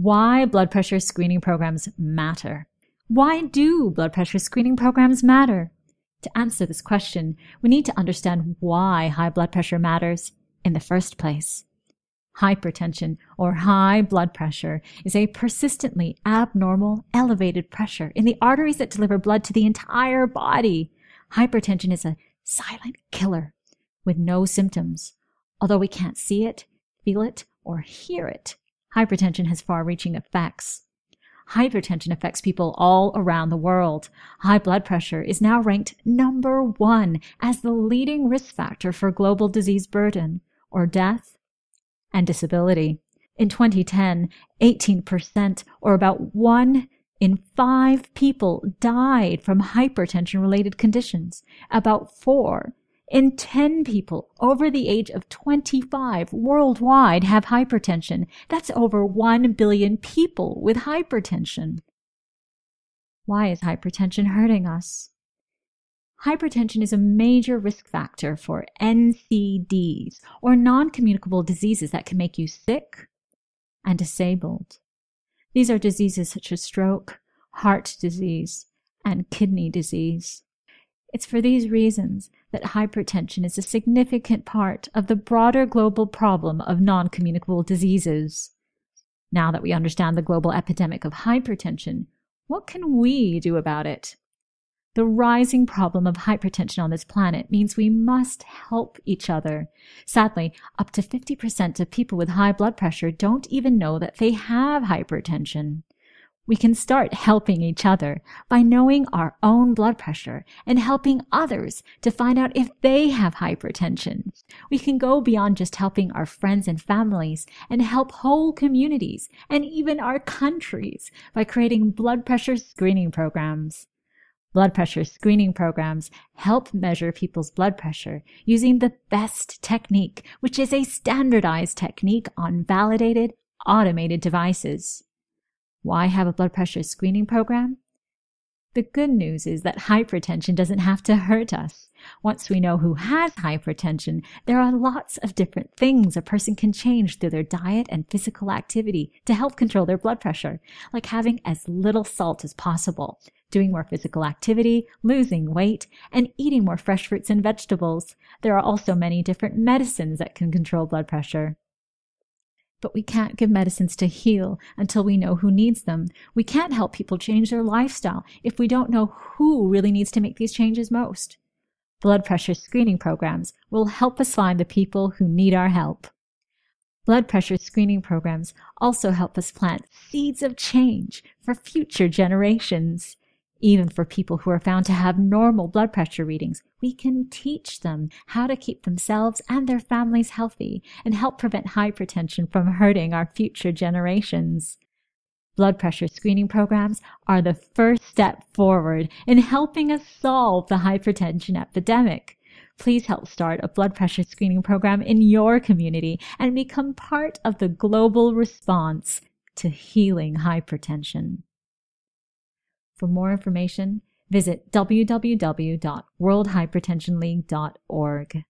Why blood pressure screening programs matter. Why do blood pressure screening programs matter? To answer this question, we need to understand why high blood pressure matters in the first place. Hypertension or high blood pressure is a persistently abnormal, elevated pressure in the arteries that deliver blood to the entire body. Hypertension is a silent killer with no symptoms. Although we can't see it, feel it, or hear it, hypertension has far reaching effects. Hypertension affects people all around the world. High blood pressure is now ranked number one as the leading risk factor for global disease burden or death and disability. In 2010, 18% or about one in five people died from hypertension related conditions. About four in 10 people over the age of 25 worldwide have hypertension. That's over 1 billion people with hypertension. Why is hypertension hurting us? Hypertension is a major risk factor for NCDs, or non communicable diseases that can make you sick and disabled. These are diseases such as stroke, heart disease, and kidney disease. It's for these reasons that hypertension is a significant part of the broader global problem of non communicable diseases. Now that we understand the global epidemic of hypertension, what can we do about it? The rising problem of hypertension on this planet means we must help each other. Sadly, up to 50% of people with high blood pressure don't even know that they have hypertension. We can start helping each other by knowing our own blood pressure and helping others to find out if they have hypertension. We can go beyond just helping our friends and families and help whole communities and even our countries by creating blood pressure screening programs. Blood pressure screening programs help measure people's blood pressure using the best technique, which is a standardized technique on validated, automated devices. Why have a blood pressure screening program? The good news is that hypertension doesn't have to hurt us. Once we know who has hypertension, there are lots of different things a person can change through their diet and physical activity to help control their blood pressure, like having as little salt as possible, doing more physical activity, losing weight, and eating more fresh fruits and vegetables. There are also many different medicines that can control blood pressure. But we can't give medicines to heal until we know who needs them. We can't help people change their lifestyle if we don't know who really needs to make these changes most. Blood pressure screening programs will help us find the people who need our help. Blood pressure screening programs also help us plant seeds of change for future generations. Even for people who are found to have normal blood pressure readings, we can teach them how to keep themselves and their families healthy and help prevent hypertension from hurting our future generations. Blood pressure screening programs are the first step forward in helping us solve the hypertension epidemic. Please help start a blood pressure screening program in your community and become part of the global response to healing hypertension. For more information, visit www.worldhypertensionleague.org.